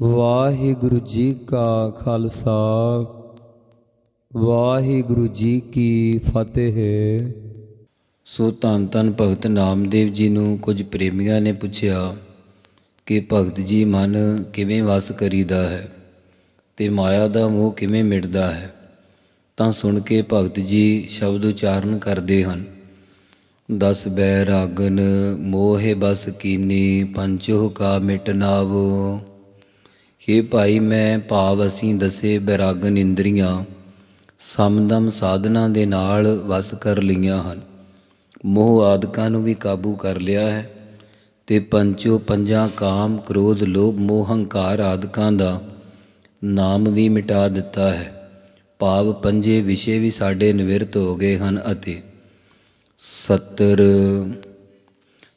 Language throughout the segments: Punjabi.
ਵਾਹਿਗੁਰੂ ਜੀ ਕਾ ਖਾਲਸਾ, ਵਾਹਿਗੁਰੂ ਜੀ ਕੀ ਫਤਿਹ। ਸੋ ਧੰਨ ਧੰਨ ਭਗਤ ਨਾਮਦੇਵ ਜੀ ਨੂੰ ਕੁਝ ਪ੍ਰੇਮੀਆਂ ਨੇ ਪੁੱਛਿਆ ਕਿ ਭਗਤ ਜੀ ਮਨ ਕਿਵੇਂ ਵਸ ਕਰੀਦਾ ਹੈ ਤੇ ਮਾਇਆ ਦਾ ਮੋਹ ਕਿਵੇਂ ਮਿਟਦਾ ਹੈ, ਤਾਂ ਸੁਣ ਕੇ ਭਗਤ ਜੀ ਸ਼ਬਦ ਉਚਾਰਨ ਕਰਦੇ ਹਨ। ਦਸ ਬੈ ਰਾਗਨ ਮੋਹਿ ਬਸ ਕੀਨੀ ਪੰਚੋ ਕਾ ਮਿਟਨਾਵੋ हे ਭਾਈ, ਮੈਂ ਭਾਵ ਅਸੀਂ ਦਸੇ ਬੈਰਾਗਨ ਇੰਦਰੀਆਂ ਸਮਦਮ ਸਾਧਨਾ ਦੇ ਨਾਲ ਵਸ ਕਰ ਲਈਆਂ ਹਨ। ਮੋਹ ਆਦਿਕਾਂ ਨੂੰ ਵੀ ਕਾਬੂ ਕਰ ਲਿਆ ਹੈ ਤੇ ਪੰਚੋ ਪੰਜਾਂ ਕਾਮ ਕ੍ਰੋਧ ਲੋਭ ਮੋਹ ਹੰਕਾਰ ਆਦਿਕਾਂ ਦਾ ਨਾਮ ਵੀ ਮਿਟਾ ਦਿੱਤਾ ਹੈ। ਭਾਵ ਪੰਜੇ ਵਿਸ਼ੇ ਵੀ ਸਾਡੇ ਨਿਵਰਤ ਹੋ ਗਏ ਹਨ ਅਤੇ ਸਤਰ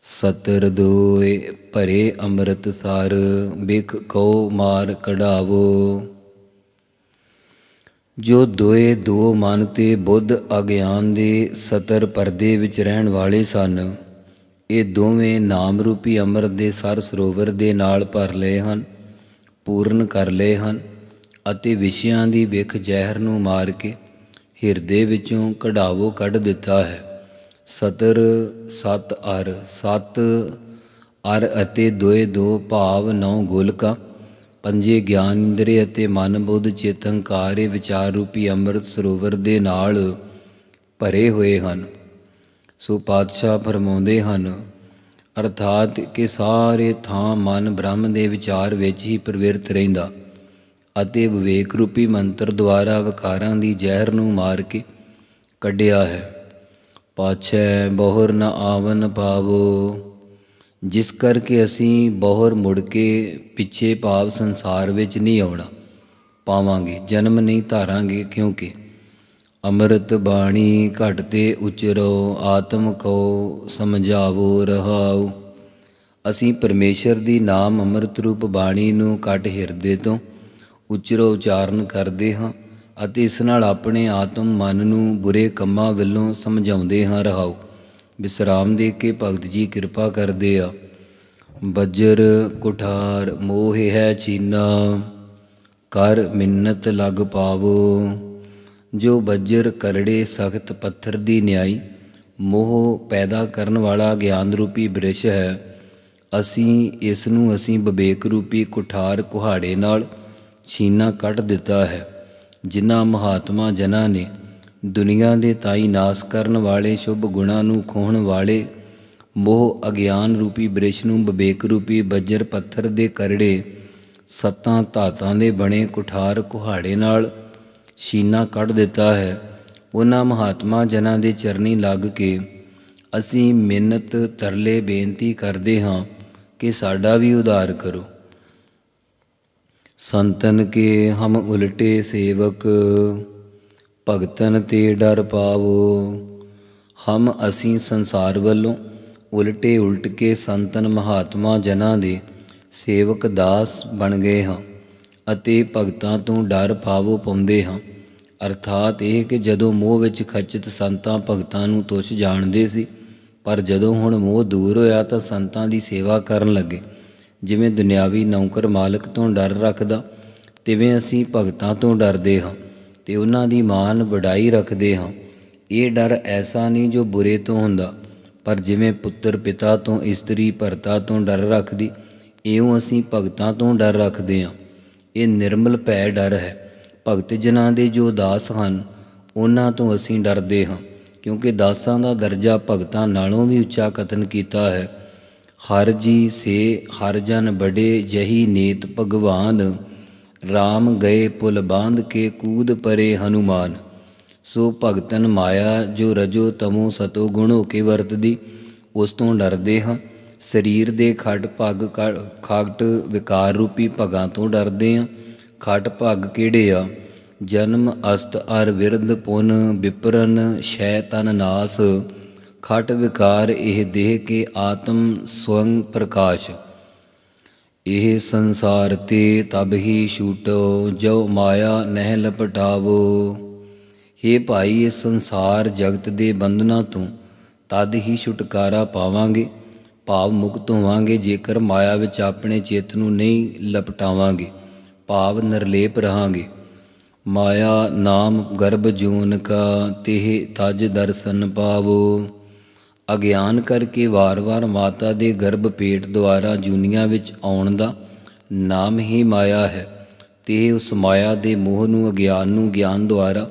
ਸਤਰ ਦੋਏ ਭਰੇ ਅੰਮ੍ਰਿਤ ਸਾਰ, ਬਿਖ ਕਉ ਮਾਰ ਕਢਾਵੋ। ਜੋ ਦੋਏ ਦੋ ਮਨ ਤੇ ਬੁੱਧ ਅਗਿਆਨ ਦੇ ਸਤਰ ਪਰਦੇ ਵਿੱਚ ਰਹਿਣ ਵਾਲੇ ਸਨ, ਇਹ ਦੋਵੇਂ ਨਾਮ ਰੂਪੀ ਅੰਮ੍ਰਿਤ ਦੇ ਸਰ ਸਰੋਵਰ ਦੇ ਨਾਲ ਭਰ ਲਏ ਹਨ, ਪੂਰਨ ਕਰ ਲਏ ਹਨ ਅਤੇ ਵਿਸ਼ਿਆਂ ਦੀ ਵਿਖ ਜ਼ਹਿਰ ਨੂੰ ਮਾਰ ਕੇ ਹਿਰਦੇ ਵਿੱਚੋਂ ਕਢਾਵੋ ਕੱਢ ਦਿੱਤਾ ਹੈ। ਸਤਰ ਸਤ ਅਰ ਸਤ ਅਰ ਅਤੇ ਦੋਏ ਦੋ ਭਾਵ ਨੌ ਗੋਲਕਾ ਪੰਜੇ ਗਿਆਨ ਇੰਦਰੀ ਅਤੇ ਮਨ ਬੁੱਧ ਚੇਤ ਹੰਕਾਰ ਇਹ ਵਿਚਾਰ ਰੂਪੀ ਅੰਮ੍ਰਿਤ ਸਰੋਵਰ ਦੇ ਨਾਲ ਭਰੇ ਹੋਏ ਹਨ। ਸੋ ਪਾਤਸ਼ਾਹ ਫਰਮਾਉਂਦੇ ਹਨ, ਅਰਥਾਤ ਕਿ ਸਾਰੇ ਥਾਂ ਮਨ ਬ੍ਰਹਮ ਦੇ ਵਿਚਾਰ ਵਿੱਚ ਹੀ ਪ੍ਰਵਿਰਤ ਰਹਿੰਦਾ ਅਤੇ ਵਿਵੇਕ ਰੂਪੀ ਮੰਤਰ ਦੁਆਰਾ ਵਿਕਾਰਾਂ ਦੀ ਜ਼ਹਿਰ ਨੂੰ ਮਾਰ ਕੇ ਕੱਢਿਆ ਹੈ। ਪਾਛੈ ਬਹੁਰ ਨ ਆਵਨ ਪਾਵੋ ਜਿਸ ਕਰਕੇ ਅਸੀਂ ਬਹੁਰ ਮੁੜ ਕੇ ਪਿੱਛੇ ਭਾਵ ਸੰਸਾਰ ਵਿੱਚ ਨਹੀਂ ਆਉਣਾ, ਪਾਵਾਂਗੇ, ਜਨਮ ਨਹੀਂ ਧਾਰਾਂਗੇ, ਕਿਉਂਕਿ ਅੰਮ੍ਰਿਤ ਬਾਣੀ ਘਟ ਤੇ ਉਚਰੋ, ਆਤਮ ਕੋ ਸਮਝਾਵੋ, ਰਹਾਉ। ਅਸੀਂ ਪਰਮੇਸ਼ਰ ਦੀ ਨਾਮ ਅੰਮ੍ਰਿਤ ਰੂਪ ਬਾਣੀ ਨੂੰ ਘਟ ਹਿਰਦੇ ਤੋਂ ਉਚਰੋ ਉਚਾਰਨ ਕਰਦੇ ਹਾਂ। ਅਤੇ ਇਸ ਨਾਲ ਆਪਣੇ ਆਤਮ ਮਨ ਨੂੰ ਬੁਰੇ ਕੰਮਾਂ ਵੱਲੋਂ ਸਮਝਾਉਂਦੇ ਹਾਂ, ਰਹਾਓ। ਵਿਸਰਾਮ ਦੇ ਕੇ ਭਗਤ ਜੀ ਕਿਰਪਾ ਕਰਦੇ ਆ। ਬੱਜਰ ਕੁਠਾਰ ਮੋਹ ਹੈ ਚੀਨਾ, ਕਰ ਮਿੰਨਤ ਲਗ ਪਾਵੋ। ਜੋ ਬੱਜਰ ਕਰੜੇ ਸਖਤ ਪੱਥਰ ਦੀ ਨਿਆਈ, ਮੋਹ ਪੈਦਾ ਕਰਨ ਵਾਲਾ ਗਿਆਨ ਰੂਪੀ ਬ੍ਰਿਸ਼ ਹੈ। ਅਸੀਂ ਇਸ ਨੂੰ ਅਸੀਂ ਵਿਵੇਕ ਰੂਪੀ ਕੁਠਾਰ ਕੁਹਾੜੇ ਨਾਲ ਛੀਨਾ ਕੱਢ ਦਿੱਤਾ ਹੈ। ਜਿਨ੍ਹਾਂ ਮਹਾਤਮਾ ਜਨਾਂ ਨੇ ਦੁਨੀਆ ਦੇ ਤਾਈ ਨਾਸ ਕਰਨ ਵਾਲੇ ਸ਼ੁਭ ਗੁਣਾਂ ਨੂੰ ਖੋਹਣ ਵਾਲੇ ਮੋਹ ਅਗਿਆਨ ਰੂਪੀ ਬ੍ਰਿਸ਼ ਨੂੰ ਵਿਵੇਕ ਰੂਪੀ ਬੱਜਰ ਪੱਥਰ ਦੇ ਕਰੜੇ, ਸੱਤਾਂ ਧਾਤਾਂ ਦੇ ਬਣੇ ਕੁਠਾਰ ਕੁਹਾੜੇ ਨਾਲ ਸ਼ੀਨਾ ਕੱਢ ਦਿੱਤਾ ਹੈ। ਉਹਨਾਂ ਮਹਾਤਮਾ ਜਨਾਂ ਦੇ ਚਰਨੀ ਲੱਗ ਕੇ ਅਸੀਂ ਮਿੰਨਤ ਤਰਲੇ ਬੇਨਤੀ ਕਰਦੇ ਹਾਂ ਕਿ ਸਾਡਾ ਵੀ ਉਧਾਰ ਕਰੋ। ਸੰਤਨ ਕੇ ਹਮ ਉਲਟੇ ਸੇਵਕ, ਭਗਤਨ ਤੇ ਡਰ ਪਾਵੋ। ਹਮ ਅਸੀਂ ਸੰਸਾਰ ਵੱਲੋਂ ਉਲਟੇ ਉਲਟ ਕੇ ਸੰਤਨ ਮਹਾਤਮਾ ਜਨਾਂ ਦੇ ਸੇਵਕ ਦਾਸ ਬਣ ਗਏ ਹਾਂ ਅਤੇ ਭਗਤਾਂ ਤੋਂ ਡਰ ਪਾਵੋ ਪਾਉਂਦੇ ਹਾਂ। ਅਰਥਾਤ ਇਹ ਕਿ ਜਦੋਂ ਮੋਹ ਵਿੱਚ ਖਚਿਤ ਸੰਤਾਂ ਭਗਤਾਂ ਨੂੰ ਤੁਛ ਜਾਣਦੇ ਸੀ, ਪਰ ਜਦੋਂ ਹੁਣ ਮੋਹ ਦੂਰ ਹੋਇਆ ਤਾਂ ਸੰਤਾਂ ਦੀ ਸੇਵਾ ਕਰਨ ਲੱਗੇ। ਜਿਵੇਂ ਦੁਨਿਆਵੀ ਨੌਕਰ ਮਾਲਕ ਤੋਂ ਡਰ ਰੱਖਦਾ, ਤਿਵੇਂ ਅਸੀਂ ਭਗਤਾਂ ਤੋਂ ਡਰਦੇ ਹਾਂ, ਤੇ ਉਹਨਾਂ ਦੀ ਮਾਨ ਵਡਾਈ ਰੱਖਦੇ ਹਾਂ। ਇਹ ਡਰ ਐਸਾ ਨਹੀਂ ਜੋ ਬੁਰੇ ਤੋਂ ਹੁੰਦਾ, ਪਰ ਜਿਵੇਂ ਪੁੱਤਰ ਪਿਤਾ ਤੋਂ ਇਸਤਰੀ ਭਰਤਾ ਤੋਂ ਡਰ ਰੱਖਦੀ, ਇਉਂ ਅਸੀਂ ਭਗਤਾਂ ਤੋਂ ਡਰ ਰੱਖਦੇ ਹਾਂ। ਇਹ ਨਿਰਮਲ ਭੈ ਡਰ ਹੈ। ਭਗਤ ਜਨਾਂ ਦੇ ਜੋ ਦਾਸ ਹਨ, ਉਹਨਾਂ ਤੋਂ ਅਸੀਂ ਡਰਦੇ ਹਾਂ, ਕਿਉਂਕਿ ਦਾਸਾਂ ਦਾ ਦਰਜਾ ਭਗਤਾਂ ਨਾਲੋਂ ਵੀ ਉੱਚਾ ਕਥਨ ਕੀਤਾ ਹੈ। ਹਰ ਜੀ ਸੇ ਹਰ ਜਨ ਬੜੇ ਜਹੀ ਨੇਤ ਭਗਵਾਨ RAM ਗਏ ਪੁਲ ਬਾਂਧ ਕੇ ਕੂਦ ਪਰੇ ਹਨੂਮਾਨ। ਸੋ ਭਗਤਨ ਮਾਇਆ ਜੋ ਰਜੋ ਤਮੋ ਸਤੋ ਗੁਣ ਹੋ ਕੇ ਵਰਤਦੀ, ਉਸ ਤੋਂ ਡਰਦੇ ਹਾਂ। ਸਰੀਰ ਦੇ ਖੱਟ ਭਗ ਖਾਗਟ ਵਿਕਾਰ ਰੂਪੀ ਭਗਾਂ ਤੋਂ ਡਰਦੇ ਹਾਂ। ਖੱਟ ਭਗ ਕਿਹੜੇ ਆ? ਜਨਮ ਅਸਤ ਅਰ ਵਿਰਧ ਪੁਨ ਵਿਪਰਨ ਸ਼ੈ ਤਨ ਨਾਸ। ਖਟ ਵਿਕਾਰ ਇਹ ਦੇਹ ਕੇ ਆਤਮ ਸਵੰ ਪ੍ਰਕਾਸ਼। ਇਹ ਸੰਸਾਰ ਤੇ ਤਬ ਹੀ ਛੂਟੋ ਜੋ ਮਾਇਆ ਨਹਿ ਲਪਟਾਵੋ। हे ਭਾਈ ਇਹ ਸੰਸਾਰ ਜਗਤ ਦੇ ਬੰਧਨਾਂ ਤੋਂ ਤਦ ਹੀ ਛੁਟਕਾਰਾ ਪਾਵਾਂਗੇ, ਭਾਵ ਮੁਕਤ ਹੋਵਾਂਗੇ, ਜੇਕਰ ਮਾਇਆ ਵਿੱਚ ਆਪਣੇ ਚੇਤ ਨੂੰ ਨਹੀਂ ਲਪਟਾਵਾਂਗੇ, ਭਾਵ ਨਿਰਲੇਪ ਰਹਾਂਗੇ। ਮਾਇਆ ਨਾਮ ਗਰਭ ਜੂਨ ਕਾ, ਤਿਹ ਤਜ ਦਰਸ਼ਨ ਪਾਵੋ। ਅਗਿਆਨ ਕਰਕੇ ਵਾਰ-ਵਾਰ ਮਾਤਾ ਦੇ ਗਰਭ ਪੇਟ ਦੁਆਰਾ ਜੁਨੀਆਂ ਵਿੱਚ ਆਉਣ ਦਾ ਨਾਮ ਹੀ ਮਾਇਆ ਹੈ। ਤੇ ਉਸ ਮਾਇਆ ਦੇ ਮੋਹ ਨੂੰ, ਅਗਿਆਨ ਨੂੰ ਗਿਆਨ ਦੁਆਰਾ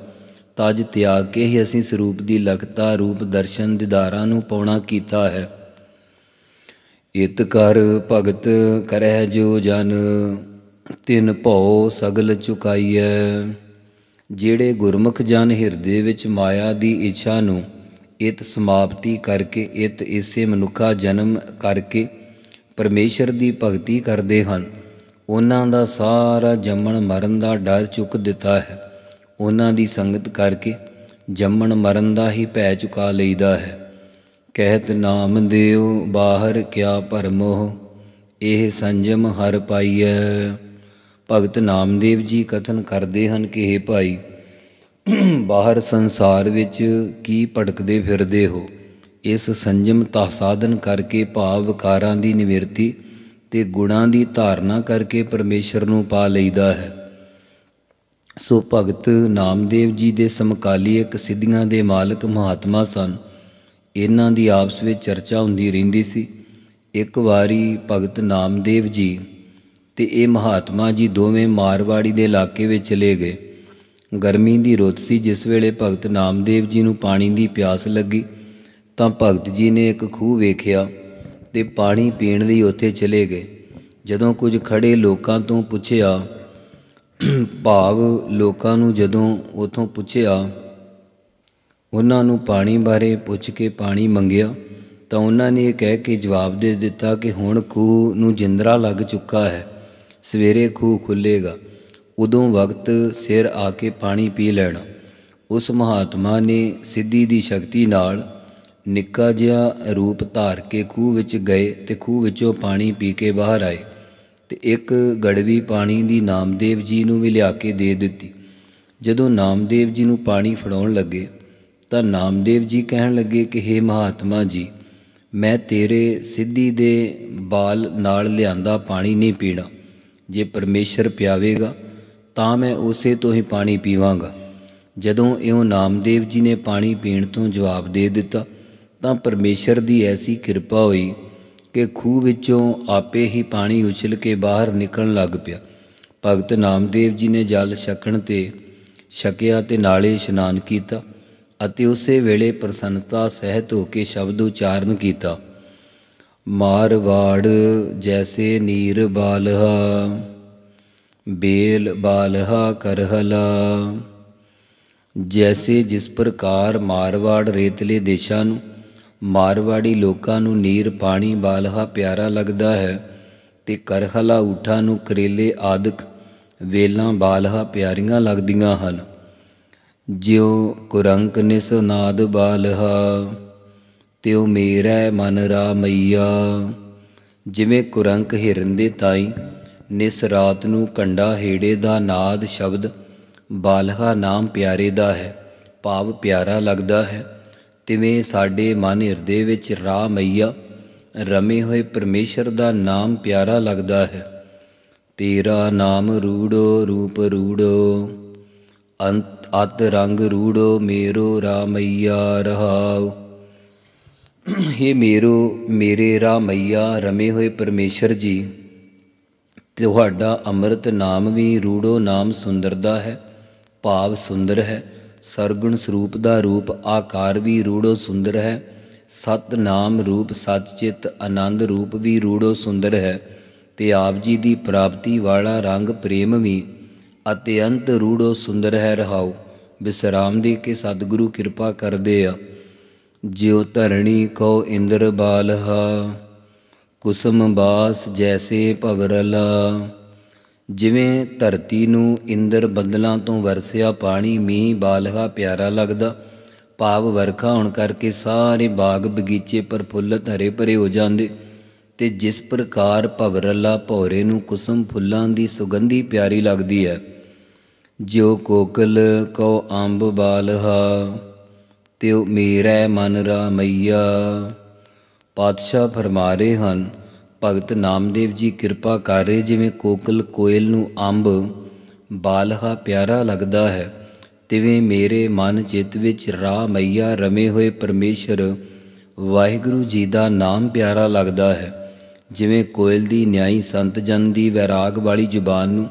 ਤਜ ਤਿਆਗ ਕੇ ਹੀ ਅਸੀਂ ਸਰੂਪ ਦੀ ਲਖਤਾ ਰੂਪ ਦਰਸ਼ਨ ਦਿਦਾਰਾਂ ਨੂੰ ਪਾਉਣਾ ਕੀਤਾ ਹੈ। ਇਤ ਕਰ ਭਗਤ ਕਰਹਿ ਜੋ ਜਨ, ਤਿਨ ਭਉ ਸਗਲ ਚੁਕਾਈਐ। ਜਿਹੜੇ ਗੁਰਮੁਖ ਜਨ ਹਿਰਦੇ ਵਿੱਚ ਮਾਇਆ ਦੀ ਇੱਛਾ ਨੂੰ ਇਤ ਸਮਾਪਤੀ ਕਰਕੇ, ਇਤ ਇਸੇ ਮਨੁੱਖਾ ਜਨਮ ਕਰਕੇ ਪਰਮੇਸ਼ਰ ਦੀ ਭਗਤੀ ਕਰਦੇ ਹਨ। ਉਹਨਾਂ ਦਾ ਸਾਰਾ ਜੰਮਣ ਮਰਨ ਦਾ ਡਰ ਚੁੱਕ ਦਿੱਤਾ ਹੈ। ਉਹਨਾਂ ਦੀ ਸੰਗਤ ਕਰਕੇ ਜੰਮਣ ਮਰਨ ਦਾ ਹੀ ਭੈ ਚੁਕਾ ਲਈਦਾ ਹੈ। ਕਹਿਤ ਨਾਮ ਦਿਓ ਬਾਹਰ ਕਿਆ ਭਰਮੋਹ ਇਹ ਸੰਜਮ ਹਰ ਪਾਈਐ। ਭਗਤ ਨਾਮਦੇਵ ਜੀ ਕਥਨ ਕਰਦੇ ਹਨ ਕਿ हे ਭਾਈ ਬਾਹਰ ਸੰਸਾਰ ਵਿੱਚ ਕੀ ਭਟਕਦੇ ਫਿਰਦੇ ਹੋ? ਇਸ ਸੰਜਮ ਤਾ ਸਾਧਨ ਕਰਕੇ ਭਾਵ ਵਿਕਾਰਾਂ ਦੀ ਨਿਵਰਤੀ ਤੇ ਗੁਣਾਂ ਦੀ ਧਾਰਨਾ ਕਰਕੇ ਪਰਮੇਸ਼ਰ ਨੂੰ ਪਾ ਲਈਦਾ ਹੈ। ਸੋ ਭਗਤ ਨਾਮਦੇਵ ਜੀ ਦੇ ਸਮਕਾਲੀ ਇੱਕ ਸਿੱਧੀਆਂ ਦੇ ਮਾਲਕ ਮਹਾਤਮਾ ਸਨ। ਇਹਨਾਂ ਦੀ ਆਪਸ ਵਿੱਚ ਚਰਚਾ ਹੁੰਦੀ ਰਹਿੰਦੀ ਸੀ। ਇੱਕ ਵਾਰੀ ਭਗਤ ਨਾਮਦੇਵ ਜੀ ਤੇ ਇਹ ਮਹਾਤਮਾ ਜੀ ਦੋਵੇਂ ਮਾਰਵਾੜੀ ਦੇ ਇਲਾਕੇ ਵਿੱਚ ਚਲੇ ਗਏ। ਗਰਮੀ ਦੀ ਰੁੱਤ ਸੀ, ਜਿਸ ਵੇਲੇ ਭਗਤ ਨਾਮਦੇਵ ਜੀ ਨੂੰ ਪਾਣੀ ਦੀ ਪਿਆਸ ਲੱਗੀ, ਤਾਂ ਭਗਤ ਜੀ ਨੇ ਇੱਕ ਖੂਹ ਵੇਖਿਆ ਤੇ ਪਾਣੀ ਪੀਣ ਲਈ ਉੱਥੇ ਚਲੇ ਗਏ। ਜਦੋਂ ਕੁਝ ਖੜੇ ਲੋਕਾਂ ਤੋਂ ਪੁੱਛਿਆ, ਭਾਵ ਲੋਕਾਂ ਨੂੰ ਜਦੋਂ ਉਥੋਂ ਪੁੱਛਿਆ, ਉਹਨਾਂ ਨੂੰ ਪਾਣੀ ਬਾਰੇ ਪੁੱਛ ਕੇ ਪਾਣੀ ਮੰਗਿਆ, ਤਾਂ ਉਹਨਾਂ ਨੇ ਇਹ ਕਹਿ ਕੇ ਜਵਾਬ ਦੇ ਦਿੱਤਾ ਕਿ ਹੁਣ ਖੂਹ ਨੂੰ ਜਿੰਦਰਾ ਲੱਗ ਚੁੱਕਾ ਹੈ, ਸਵੇਰੇ ਖੂਹ ਖੁੱਲੇਗਾ ਉਦੋਂ ਵਕਤ ਸਿਰ ਆ ਕੇ ਪਾਣੀ ਪੀ ਲੈਣਾ। ਉਸ ਮਹਾਤਮਾ ਨੇ ਸਿੱਧੀ ਦੀ ਸ਼ਕਤੀ ਨਾਲ ਨਿੱਕਾ ਜਿਹਾ ਰੂਪ ਧਾਰ ਕੇ ਖੂਹ ਵਿੱਚ ਗਏ ਤੇ ਖੂਹ ਵਿੱਚੋਂ ਪਾਣੀ ਪੀ ਕੇ ਬਾਹਰ ਆਏ ਤੇ ਇੱਕ ਗੜਵੀ ਪਾਣੀ ਦੀ ਨਾਮਦੇਵ ਜੀ ਨੂੰ ਵੀ ਲਿਆ ਕੇ ਦੇ ਦਿੱਤੀ। ਜਦੋਂ ਨਾਮਦੇਵ ਜੀ ਨੂੰ ਪਾਣੀ ਫੜਾਉਣ ਲੱਗੇ ਤਾਂ ਨਾਮਦੇਵ ਜੀ ਕਹਿਣ ਲੱਗੇ ਕਿ हे ਮਹਾਤਮਾ ਜੀ, ਮੈਂ ਤੇਰੇ ਸਿੱਧੀ ਦੇ ਬਾਲ ਨਾਲ ਲਿਆਂਦਾ ਪਾਣੀ ਨਹੀਂ ਪੀਣਾ। ਜੇ ਪਰਮੇਸ਼ਰ ਪਿਆਵੇਗਾ ਤਾਂ ਮੈਂ ਉਸੇ ਤੋਂ ਹੀ ਪਾਣੀ ਪੀਵਾਂਗਾ। ਜਦੋਂ ਇਉਂ ਨਾਮਦੇਵ ਜੀ ਨੇ ਪਾਣੀ ਪੀਣ ਤੋਂ ਜਵਾਬ ਦੇ ਦਿੱਤਾ, ਤਾਂ ਪਰਮੇਸ਼ਰ ਦੀ ਐਸੀ ਕਿਰਪਾ ਹੋਈ ਕਿ ਖੂਹ ਵਿੱਚੋਂ ਆਪੇ ਹੀ ਪਾਣੀ ਉਛਲ ਕੇ ਬਾਹਰ ਨਿਕਲਣ ਲੱਗ ਪਿਆ। ਭਗਤ ਨਾਮਦੇਵ ਜੀ ਨੇ ਜਲ ਛਕਣ ਤੇ ਛਕਿਆ ਤੇ ਨਾਲੇ ਇਸ਼ਨਾਨ ਕੀਤਾ ਅਤੇ ਉਸੇ ਵੇਲੇ ਪ੍ਰਸੰਨਤਾ ਸਹਿਤ ਹੋ ਕੇ ਸ਼ਬਦ ਉਚਾਰਨ ਕੀਤਾ, ਮਾਰਵਾੜ ਜੈਸੇ ਨੀਰ ਬਾਲਹਾ। ਬੇਲ ਬਾਲਹਾ ਕਰਹਲਾ। ਜੈਸੇ ਜਿਸ ਪ੍ਰਕਾਰ ਮਾਰਵਾੜ ਰੇਤਲੇ ਦੇਸ਼ਾਂ ਨੂੰ, ਮਾਰਵਾੜੀ ਲੋਕਾਂ ਨੂੰ ਨੀਰ ਪਾਣੀ ਬਾਲਹਾ ਪਿਆਰਾ ਲੱਗਦਾ ਹੈ ਤੇ ਕਰਹਲਾ ਊਠਾਂ ਨੂੰ ਕਰੇਲੇ ਆਦਿਕ ਵੇਲਾਂ ਬਾਲਹਾ ਪਿਆਰੀਆਂ ਲੱਗਦੀਆਂ ਹਨ। ਜਿਉ ਕੁਰੰਕ ਨਿਸ ਨਾਦ ਬਾਲਹਾ, ਤਿਉ ਮੇਰਾ ਮਨ ਰਾਮਈਆ। ਜਿਵੇਂ ਕੁਰੰਕ ਹਿਰਨ ਦੇ ਤਾਈ ਨਿਸ ਰਾਤ ਨੂੰ ਕੰਡਾ ਹੇੜੇ ਦਾ ਨਾਦ ਸ਼ਬਦ ਬਾਲਹਾ ਨਾਮ ਪਿਆਰੇ ਦਾ ਹੈ, ਭਾਵ ਪਿਆਰਾ ਲੱਗਦਾ ਹੈ। ਤਿਵੇਂ ਸਾਡੇ ਮਨ ਹਿਰਦੇ ਵਿੱਚ ਰਾਹ ਮਈਆ, ਰਮੇ ਹੋਏ ਪਰਮੇਸ਼ਰ ਦਾ ਨਾਮ ਪਿਆਰਾ ਲੱਗਦਾ ਹੈ। ਤੇਰਾ ਨਾਮ ਰੂੜੋ, ਰੂਪ ਰੂੜੋ। ਅੰਤ, ਅਤ ਰੰਗ ਰੂੜੋ, ਮੇਰੋ ਰਾਮਈਆ ਰਹਾਉ। हे ਮੇਰੋ, ਮੇਰੇ ਰਾਮਈਆ ਰਮੇ ਹੋਏ ਪਰਮੇਸ਼ਰ ਜੀ ਤੁਹਾਡਾ ਅੰਮ੍ਰਿਤ ਨਾਮ ਵੀ ਰੂੜੋ ਨਾਮ ਸੁੰਦਰਦਾ ਹੈ, ਭਾਵ ਸੁੰਦਰ ਹੈ। ਸਰਗੁਣ ਸਰੂਪ ਦਾ ਰੂਪ ਆਕਾਰ ਵੀ ਰੂੜੋ ਸੁੰਦਰ ਹੈ। ਸਤ ਨਾਮ ਰੂਪ ਸੱਚ ਆਨੰਦ ਰੂਪ ਵੀ ਰੂੜੋ ਸੁੰਦਰ ਹੈ। ਤੇ ਆਪ ਜੀ ਦੀ ਪ੍ਰਾਪਤੀ ਵਾਲਾ ਰੰਗ ਪ੍ਰੇਮ ਵੀ ਅਤਿਅੰਤ ਰੂੜੋ ਸੁੰਦਰ ਹੈ ਰਹਾਉ। ਬਿਸਰਾਮ ਦੇ ਕੇ ਸਤਿਗੁਰੂ ਕਿਰਪਾ ਕਰਦੇ ਆ। ਜਿਉ ਧਰਣੀ ਕੋ ਇੰਦਰ ਬਾਲਹਾ। ਕੁਸਮ ਬਾਸ ਜੈਸੇ ਭਵਰਲਾ। ਜਿਵੇਂ ਧਰਤੀ ਨੂੰ ਇੰਦਰ ਬੱਦਲਾਂ ਤੋਂ ਵਰਸਿਆ ਪਾਣੀ ਮੀਂਹ ਬਾਲਹਾ ਪਿਆਰਾ ਲੱਗਦਾ। ਭਾਵ ਵਰਖਾ ਹੋਣ ਕਰਕੇ ਸਾਰੇ ਬਾਗ ਬਗੀਚੇ ਪ੍ਰਫੁੱਲਤ ਹਰੇ ਭਰੇ ਹੋ ਜਾਂਦੇ। ਤੇ ਜਿਸ ਪ੍ਰਕਾਰ ਭਵਰਲਾ ਭੌਰੇ ਨੂੰ ਕੁਸਮ ਫੁੱਲਾਂ ਦੀ ਸੁਗੰਧੀ ਪਿਆਰੀ ਲੱਗਦੀ ਹੈ। ਜਿਉ ਕੋਕਲ ਕੋ ਅੰਬ ਬਾਲਹਾ, ਤਿਉ ਮੇਰਾ ਮਨ ਰਾਮਈਆ। ਪਾਤਸ਼ਾਹ ਫਰਮਾ ਰਹੇ ਹਨ, ਭਗਤ ਨਾਮਦੇਵ ਜੀ ਕਿਰਪਾ ਕਰ ਰਹੇ ਜਿਵੇਂ ਕੋਕਲ ਕੋਇਲ ਨੂੰ ਅੰਬ, ਬਾਲਹਾ ਪਿਆਰਾ ਲੱਗਦਾ ਹੈ, ਤਿਵੇਂ ਮੇਰੇ ਮਨ ਚਿੱਤ ਵਿੱਚ ਰਾਹ ਮਈਆ ਰਮੇ ਹੋਏ ਪਰਮੇਸ਼ਰ, ਵਾਹਿਗੁਰੂ ਜੀ ਦਾ ਨਾਮ ਪਿਆਰਾ ਲੱਗਦਾ ਹੈ। ਜਿਵੇਂ ਕੋਇਲ ਦੀ ਨਿਆਈ ਸੰਤ ਜਨ ਦੀ ਵੈਰਾਗ ਵਾਲੀ ਜ਼ੁਬਾਨ ਨੂੰ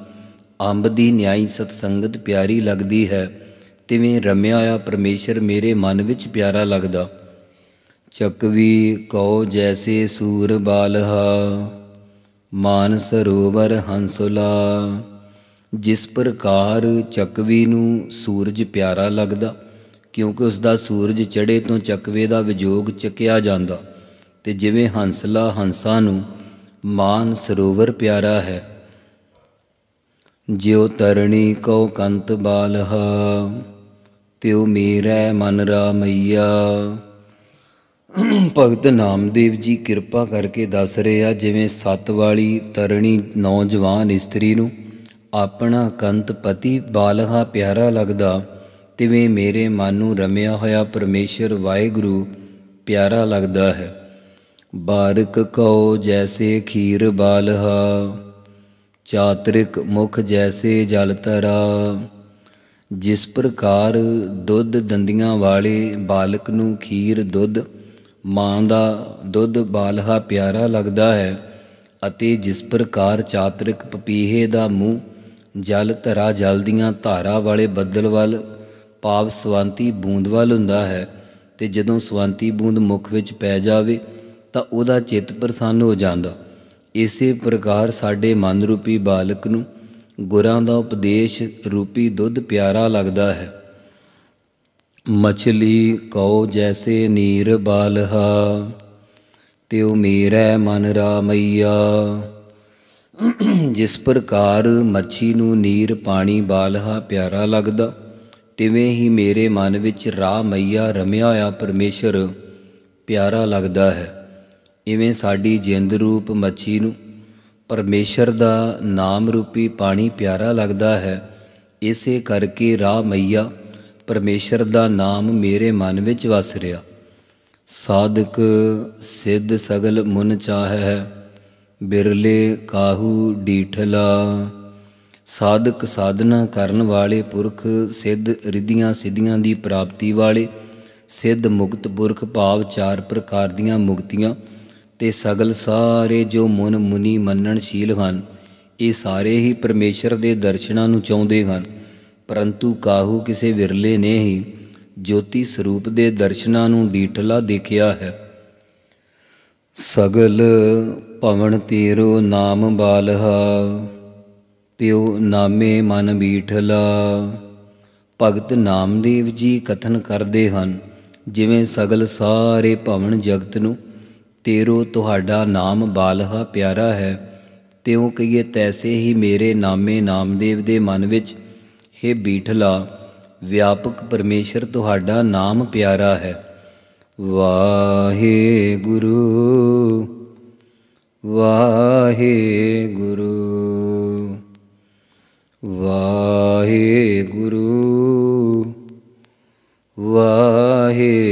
ਅੰਬ ਦੀ ਨਿਆਈ ਸਤਸੰਗਤ ਪਿਆਰੀ ਲੱਗਦੀ ਹੈ, ਤਿਵੇਂ ਰਮਿਆ ਹੋਇਆ ਪਰਮੇਸ਼ਰ ਮੇਰੇ ਮਨ ਵਿੱਚ ਪਿਆਰਾ ਲੱਗਦਾ। ਚਕਵੀ ਕਉ ਜੈਸੇ ਸੂਰ ਬਾਲਹਾ, ਮਾਨ ਸਰੋਵਰ ਹੰਸੁਲਾ। ਜਿਸ ਪ੍ਰਕਾਰ ਚਕਵੀ ਨੂੰ ਸੂਰਜ ਪਿਆਰਾ ਲੱਗਦਾ, ਕਿਉਂਕਿ ਉਸ ਦਾ ਸੂਰਜ ਚੜੇ ਤੋਂ ਚਕਵੇ ਦਾ ਵਿਜੋਗ ਚੱਕਿਆ ਜਾਂਦਾ। ਤੇ ਜਿਵੇਂ ਹੰਸਲਾ ਹੰਸਾਂ ਨੂੰ, ਮਾਨ ਸਰੋਵਰ ਪਿਆਰਾ ਹੈ। ਜਿਉ ਤਰਣੀ ਕਉ ਕੰਤ ਬਾਲਹਾ, ਤਿਉ ਮੇਰੈ ਮਨ ਰਾਮਈਆ। ਭਗਤ ਨਾਮਦੇਵ ਜੀ ਕਿਰਪਾ ਕਰਕੇ ਦੱਸ ਰਹੇ ਆ, ਜਿਵੇਂ ਸੱਤ ਵਾਲੀ ਤਰਣੀ ਨੌਜਵਾਨ ਇਸਤਰੀ ਨੂੰ, ਆਪਣਾ ਕੰਤ ਪਤੀ ਬਾਲਹਾ ਪਿਆਰਾ ਲੱਗਦਾ, ਤਿਵੇਂ ਮੇਰੇ ਮਨ ਨੂੰ ਰਮਿਆ ਹੋਇਆ ਪਰਮੇਸ਼ਰ ਵਾਹਿਗੁਰੂ ਪਿਆਰਾ ਲੱਗਦਾ ਹੈ। ਬਾਰਕ ਕਉ ਜੈਸੇ ਖੀਰ ਬਾਲਹਾ, ਚਾਤਰਿਕ ਮੁਖ ਜੈਸੇ ਜਲ ਤਰਾ ਜਿਸ ਪ੍ਰਕਾਰ ਦੁੱਧ ਦੰਦੀਆਂ ਵਾਲੇ ਬਾਲਕ ਨੂੰ ਖੀਰ ਦੁੱਧ ਮਾਂ ਦਾ ਦੁੱਧ ਬਾਲਹਾ ਪਿਆਰਾ ਲੱਗਦਾ ਹੈ ਅਤੇ ਜਿਸ ਪ੍ਰਕਾਰ ਚਾਤਰਿਕ ਪਪੀਹੇ ਦਾ ਮੂੰਹ ਜਲ ਧਰਾ ਜਲ ਦੀਆਂ ਧਾਰਾ ਵਾਲੇ ਬੱਦਲ ਵੱਲ ਪਾਵ ਸਵੰਤੀ ਬੂੰਦ ਵੱਲ ਹੁੰਦਾ ਹੈ ਤੇ ਜਦੋਂ ਸਵੰਤੀ ਬੂੰਦ ਮੁਖ ਵਿੱਚ ਪੈ ਜਾਵੇ ਤਾਂ ਉਹਦਾ ਚਿੱਤ ਪ੍ਰਸੰਨ ਹੋ ਜਾਂਦਾ। ਇਸੇ ਪ੍ਰਕਾਰ ਸਾਡੇ ਮਨ ਰੂਪੀ ਬਾਲਕ ਨੂੰ ਗੁਰਾਂ ਦਾ ਉਪਦੇਸ਼ ਰੂਪੀ ਦੁੱਧ ਪਿਆਰਾ ਲੱਗਦਾ ਹੈ। ਮਛਲੀ ਕਉ ਜੈਸੇ ਨੀਰ ਬਾਲਹਾ, ਤਿਉ ਮੇਰੈ ਮਨ ਰਾਮਈਆ। ਜਿਸ ਪ੍ਰਕਾਰ ਮੱਛੀ ਨੂੰ ਨੀਰ ਪਾਣੀ ਬਾਲਹਾ ਪਿਆਰਾ ਲੱਗਦਾ, ਤਿਵੇਂ ਹੀ ਮੇਰੇ ਮਨ ਵਿੱਚ ਰਾਹ ਮਈਆ ਰਮਿਆ ਹੋਇਆ ਪਰਮੇਸ਼ਰ, ਪਿਆਰਾ ਲੱਗਦਾ ਹੈ। ਇਵੇਂ ਸਾਡੀ ਜਿੰਦ ਰੂਪ ਮੱਛੀ ਨੂੰ, ਪਰਮੇਸ਼ਰ ਦਾ ਨਾਮ ਰੂਪੀ ਪਾਣੀ ਪਿਆਰਾ ਲੱਗਦਾ ਹੈ। ਇਸੇ ਕਰਕੇ ਰਾਹ ਮਈਆ ਪਰਮੇਸ਼ਰ ਦਾ ਨਾਮ ਮੇਰੇ ਮਨ ਵਿੱਚ ਵਸ ਰਿਹਾ। ਸਾਧਕ ਸਿੱਧ ਸਗਲ ਮੁਨ ਚਾਹੈ, ਬਿਰਲੇ ਕਾਹੂ ਡੀਠਲਾ। ਸਾਧਕ ਸਾਧਨਾ ਕਰਨ ਵਾਲੇ ਪੁਰਖ ਸਿੱਧ ਰਿੱਧੀਆਂ ਸਿੱਧੀਆਂ ਦੀ ਪ੍ਰਾਪਤੀ ਵਾਲੇ, ਸਿੱਧ ਮੁਕਤ ਪੁਰਖ ਭਾਵ ਚਾਰ ਪ੍ਰਕਾਰ ਦੀਆਂ ਮੁਕਤੀਆਂ, ਤੇ ਸਗਲ ਸਾਰੇ ਜੋ ਮੁਨ ਮੁਨੀ ਮੰਨਣਸ਼ੀਲ ਹਨ, ਇਹ ਸਾਰੇ ਹੀ ਪਰਮੇਸ਼ਰ ਦੇ ਦਰਸ਼ਨਾਂ ਨੂੰ ਚਾਹੁੰਦੇ ਹਨ। ਪਰੰਤੂ ਕਾਹੂ ਕਿਸੇ ਵਿਰਲੇ ਨੇ ਹੀ ਜੋਤੀ ਸਰੂਪ ਦੇ ਦਰਸ਼ਨਾਂ ਨੂੰ ਡੀਠਲਾ ਦੇਖਿਆ ਹੈ। ਸਗਲ ਭਵਨ ਤੇਰੋ ਨਾਮ ਬਾਲਹਾ, ਤਿਉ ਨਾਮੇ ਮਨ ਬੀਠਲਾ। ਭਗਤ ਨਾਮਦੇਵ ਜੀ ਕਥਨ ਕਰਦੇ ਹਨ, ਜਿਵੇਂ ਸਗਲ ਸਾਰੇ ਭਵਨ ਜਗਤ ਨੂੰ, ਤੇਰੋ ਤੁਹਾਡਾ ਨਾਮ ਬਾਲਹਾ ਪਿਆਰਾ ਹੈ, ਤਿਉ ਕਹੀਏ ਤੈਸੇ ਹੀ ਮੇਰੇ ਨਾਮੇ ਨਾਮਦੇਵ ਦੇ ਮਨ ਵਿੱਚ ਹੈ ਬੀਠਲਾ ਵਿਆਪਕ ਪਰਮੇਸ਼ਰ ਤੁਹਾਡਾ ਨਾਮ ਪਿਆਰਾ ਹੈ। ਵਾਹਿਗੁਰੂ ਵਾਹਿਗੁਰੂ ਵਾਹਿਗੁਰੂ ਵਾਹਿਗੁਰੂ।